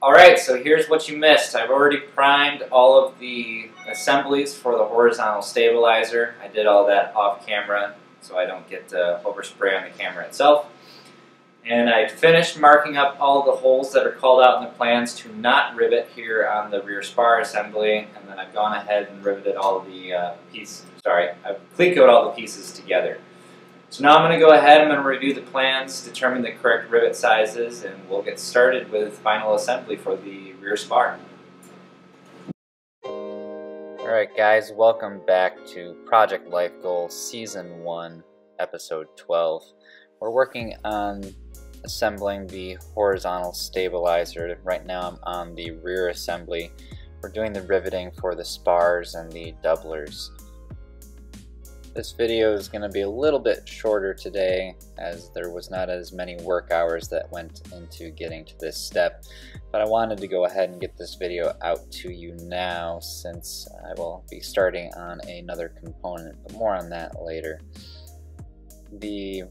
Alright, so here's what you missed. I've already primed all of the assemblies for the horizontal stabilizer. I did all that off camera so I don't get uh, overspray on the camera itself. And I finished marking up all the holes that are called out in the plans to not rivet here on the rear spar assembly. And then I've gone ahead and riveted all the uh, pieces, sorry, I've cleat all the pieces together. So now I'm going to go ahead, I'm going to review the plans, determine the correct rivet sizes, and we'll get started with final assembly for the rear spar. Alright guys, welcome back to Project Life Goal Season 1, Episode 12. We're working on assembling the horizontal stabilizer. Right now I'm on the rear assembly. We're doing the riveting for the spars and the doublers. This video is going to be a little bit shorter today as there was not as many work hours that went into getting to this step but I wanted to go ahead and get this video out to you now since I will be starting on another component but more on that later. The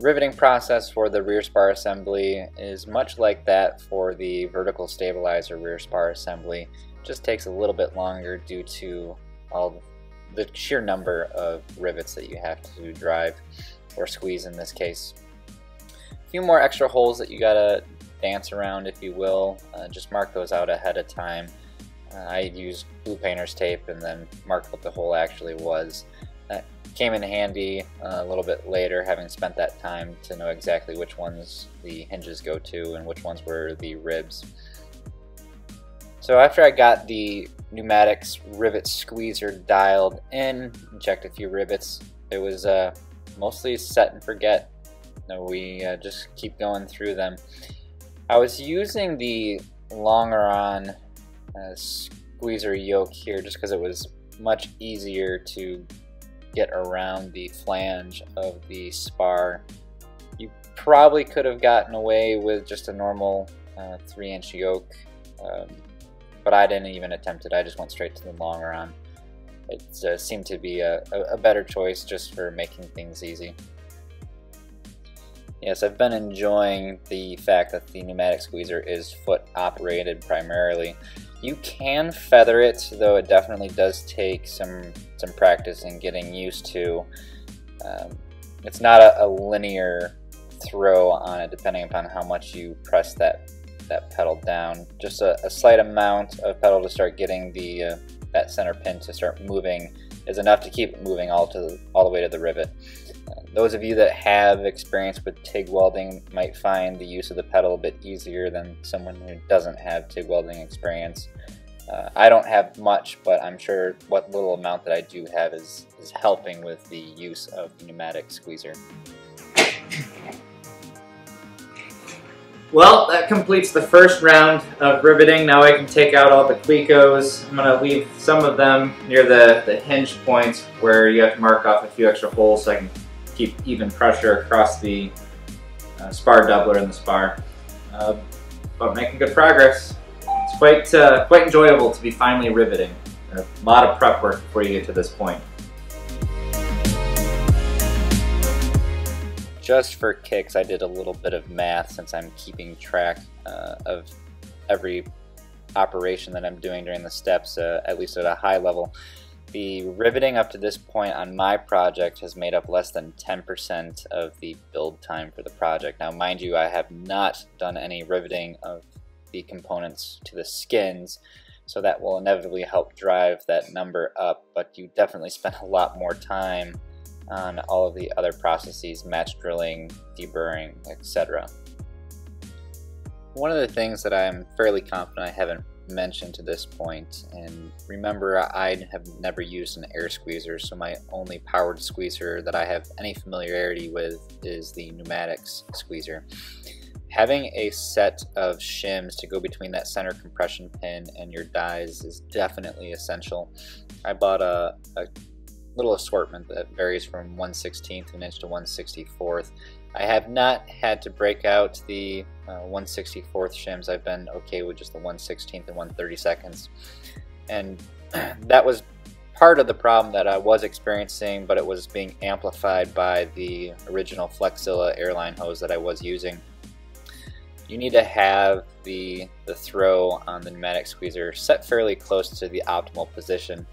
riveting process for the rear spar assembly is much like that for the vertical stabilizer rear spar assembly just takes a little bit longer due to all the sheer number of rivets that you have to drive or squeeze in this case. A few more extra holes that you gotta dance around if you will, uh, just mark those out ahead of time. Uh, I used blue painter's tape and then marked what the hole actually was. That came in handy uh, a little bit later having spent that time to know exactly which ones the hinges go to and which ones were the ribs. So after I got the Numatx rivet squeezer dialed in and checked a few rivets. It was uh, mostly set and forget. we uh, just keep going through them. I was using the Longeron uh, squeezer yoke here just because it was much easier to get around the flange of the spar. You probably could have gotten away with just a normal uh, 3 inch yoke. Um, but I didn't even attempt it. I just went straight to the longer Longeron. It uh, seemed to be a, a, better choice just for making things easy. Yes, I've been enjoying the fact that the pneumatic squeezer is foot operated primarily. You can feather it, though it definitely does take some some practice and getting used to. Um, it's not a, a linear throw on it depending upon how much you press that that pedal down. Just a, a slight amount of pedal to start getting the uh, that center pin to start moving is enough to keep it moving all to the, all the way to the rivet. Uh, those of you that have experience with TIG welding might find the use of the pedal a bit easier than someone who doesn't have TIG welding experience. Uh, I don't have much, but I'm sure what little amount that I do have is, is helping with the use of the pneumatic squeezer. Well, that completes the first round of riveting. Now I can take out all the clecos. I'm going to leave some of them near the, the hinge points where you have to mark off a few extra holes so I can keep even pressure across the uh, spar doubler and the spar. Uh, but making good progress. It's quite, uh, quite enjoyable to be finally riveting. A lot of prep work before you get to this point. Just for kicks, I did a little bit of math since I'm keeping track uh, of every operation that I'm doing during the steps, uh, at least at a high level. The riveting up to this point on my project has made up less than 10% of the build time for the project. Now, mind you, I have not done any riveting of the components to the skins, so that will inevitably help drive that number up, but you definitely spend a lot more time on all of the other processes, match drilling, deburring, etc. One of the things that I'm fairly confident I haven't mentioned to this point, and remember I have never used an air squeezer, so my only powered squeezer that I have any familiarity with is the Numatx squeezer. Having a set of shims to go between that center compression pin and your dies is definitely essential. I bought a, a little assortment that varies from 1 16th of an inch to 1 64th. I have not had to break out the uh, 1 64th shims. I've been okay with just the 1 16th and 1 32nds. And that was part of the problem that I was experiencing, but it was being amplified by the original Flexzilla airline hose that I was using. you need to have the, the throw on the pneumatic squeezer set fairly close to the optimal position.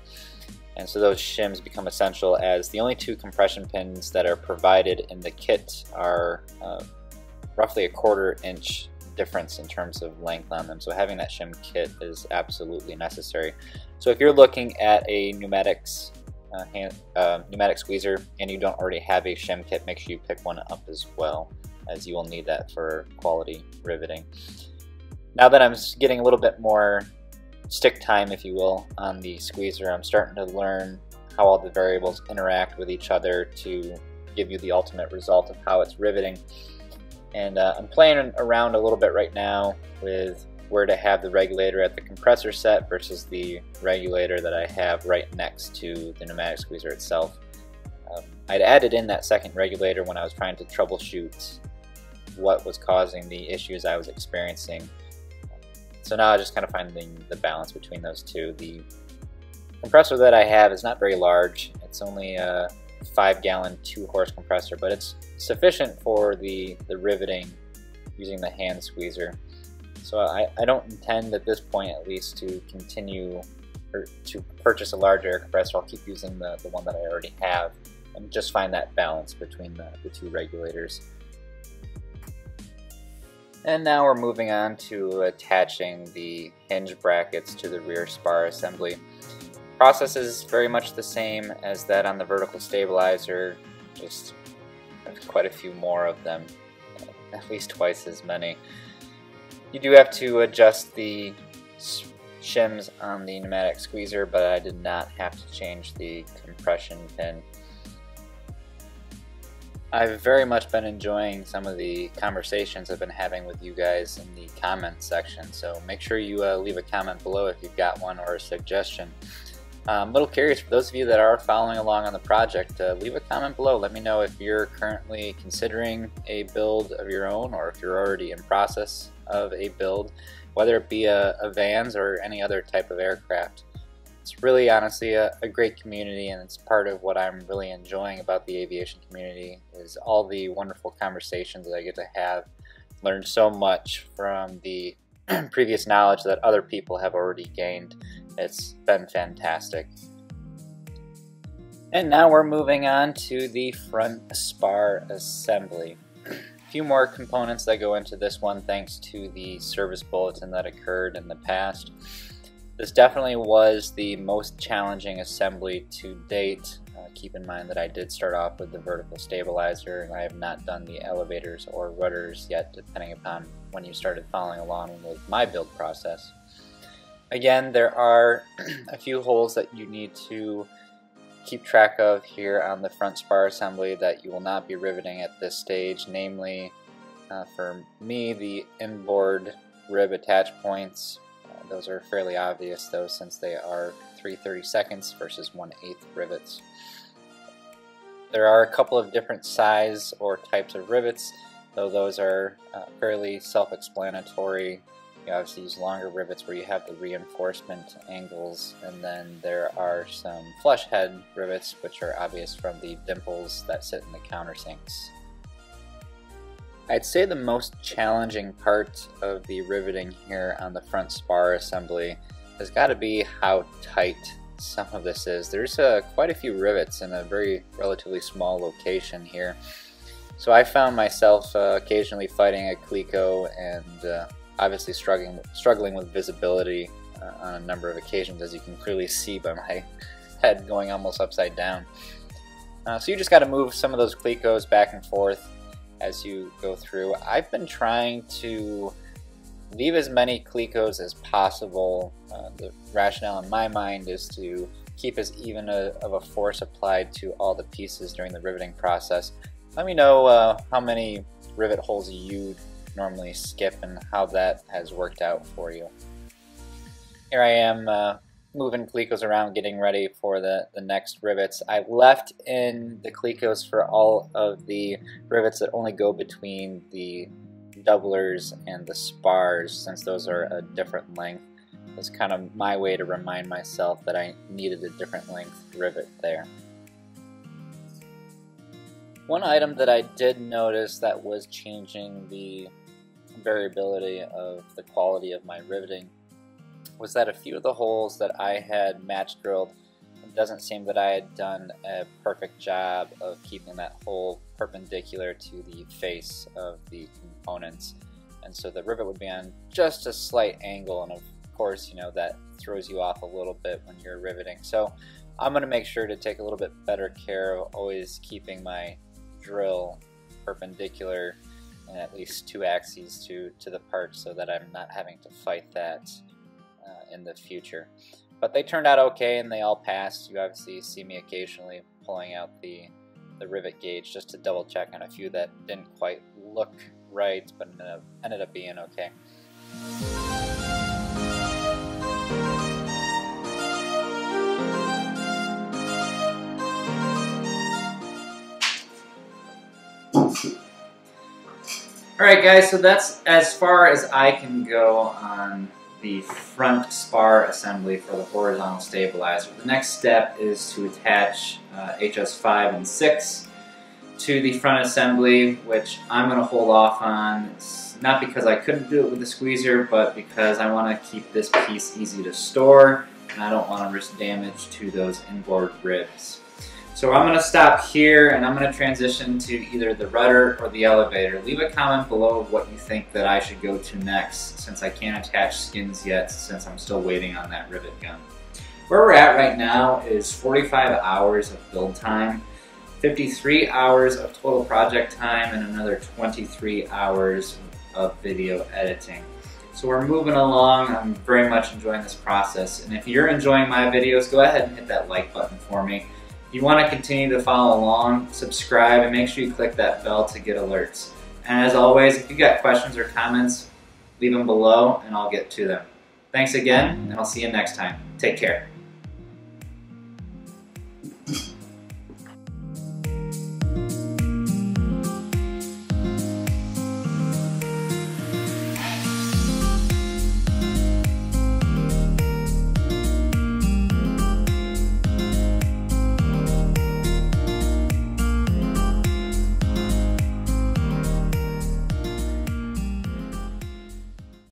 And so those shims become essential as the only two compression pins that are provided in the kit are uh, roughly a quarter inch difference in terms of length on them. So having that shim kit is absolutely necessary. So if you're looking at a Numatx uh, hand, uh, pneumatic squeezer and you don't already have a shim kit, make sure you pick one up as well as you will need that for quality riveting. Now that I'm getting a little bit more stick time, if you will, on the squeezer, I'm starting to learn how all the variables interact with each other to give you the ultimate result of how it's riveting. And uh, I'm playing around a little bit right now with where to have the regulator at the compressor set versus the regulator that I have right next to the pneumatic squeezer itself. Um, I'd added in that second regulator when I was trying to troubleshoot what was causing the issues I was experiencing. So now I just kind of finding the balance between those two. The compressor that I have is not very large. It's only a 5 gallon 2 horse compressor, but it's sufficient for the, the riveting using the hand squeezer. So I, I don't intend at this point at least to continue or to purchase a larger air compressor. I'll keep using the, the one that I already have and just find that balance between the, the two regulators. And now we're moving on to attaching the hinge brackets to the rear spar assembly. Process is very much the same as that on the vertical stabilizer, just quite a few more of them, at least twice as many. You do have to adjust the shims on the pneumatic squeezer, but I did not have to change the compression pin. I've very much been enjoying some of the conversations I've been having with you guys in the comment section, so make sure you uh, leave a comment below if you've got one or a suggestion. I'm a little curious, for those of you that are following along on the project, uh, leave a comment below. Let me know if you're currently considering a build of your own or if you're already in process of a build, whether it be a, a Van's or any other type of aircraft it's really honestly a, a, great community and it's part of what I'm really enjoying about the aviation community is all the wonderful conversations that I get to have. Learned so much from the previous knowledge that other people have already gained. It's been fantastic. And now we're moving on to the front spar assembly. A few more components that go into this one thanks to the service bulletin that occurred in the past. This definitely was the most challenging assembly to date. Uh, keep in mind that I did start off with the vertical stabilizer and I have not done the elevators or rudders yet depending upon when you started following along with my build process. Again, there are a few holes that you need to keep track of here on the front spar assembly that you will not be riveting at this stage, namely uh, for me the inboard rib attach points those are fairly obvious though since they are 3 seconds versus 1 8 rivets. There are a couple of different size or types of rivets, though those are uh, fairly self-explanatory. You obviously use longer rivets where you have the reinforcement angles, and then there are some flush head rivets, which are obvious from the dimples that sit in the countersinks. I'd say the most challenging part of the riveting here on the front spar assembly has got to be how tight some of this is. There's uh, quite a few rivets in a very relatively small location here. So I found myself uh, occasionally fighting a Cleco and uh, obviously struggling, struggling with visibility uh, on a number of occasions as you can clearly see by my head going almost upside down. Uh, so you just got to move some of those Clecos back and forth as you go through. I've been trying to leave as many Clecos as possible. Uh, the rationale in my mind is to keep as even a, of a force applied to all the pieces during the riveting process. Let me know uh, how many rivet holes you normally skip and how that has worked out for you. Here I am uh, moving Clecos around, getting ready for the, the next rivets. I left in the Clecos for all of the rivets that only go between the doublers and the spars, since those are a different length. It's kind of my way to remind myself that I needed a different length rivet there. One item that I did notice that was changing the variability of the quality of my riveting was that a few of the holes that I had match drilled, it doesn't seem that I had done a perfect job of keeping that hole perpendicular to the face of the components. And so the rivet would be on just a slight angle and of course, you know, that throws you off a little bit when you're riveting. So I'm going to make sure to take a little bit better care of always keeping my drill perpendicular and at least two axes to, to the part so that I'm not having to fight that uh, in the future. But they turned out okay and they all passed. You obviously see me occasionally pulling out the, the rivet gauge just to double check on a few that didn't quite look right but ended up, ended up being okay. Alright guys, so that's as far as I can go on the front spar assembly for the horizontal stabilizer. The next step is to attach uh, HS5 and 6 to the front assembly, which I'm going to hold off on. It's not because I couldn't do it with the squeezer, but because I want to keep this piece easy to store, and I don't want to risk damage to those inboard ribs. So I'm going to stop here and I'm going to transition to either the rudder or the elevator. Leave a comment below of what you think that I should go to next since I can't attach skins yet since I'm still waiting on that rivet gun. Where we're at right now is 45 hours of build time, 53 hours of total project time, and another 23 hours of video editing. So we're moving along. I'm very much enjoying this process. And if you're enjoying my videos, go ahead and hit that like button for me. If you want to continue to follow along, subscribe and make sure you click that bell to get alerts. And as always, if you've got questions or comments, leave them below and I'll get to them. Thanks again, and I'll see you next time. Take care.